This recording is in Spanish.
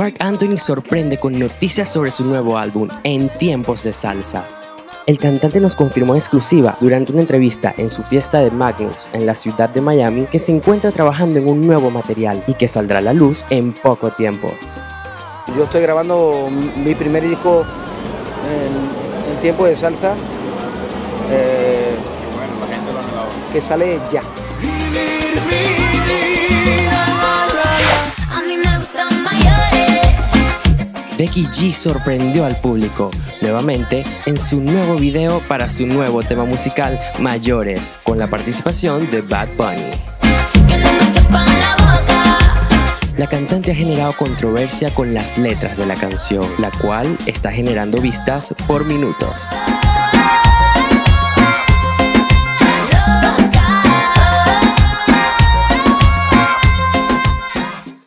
Mark Anthony sorprende con noticias sobre su nuevo álbum En tiempos de salsa. El cantante nos confirmó en exclusiva durante una entrevista en su fiesta de Magnus en la ciudad de Miami que se encuentra trabajando en un nuevo material y que saldrá a la luz en poco tiempo. Yo estoy grabando mi primer disco en, en tiempo de salsa eh, que sale ya. Becky G sorprendió al público nuevamente en su nuevo video para su nuevo tema musical Mayores, con la participación de Bad Bunny. La cantante ha generado controversia con las letras de la canción, la cual está generando vistas por minutos.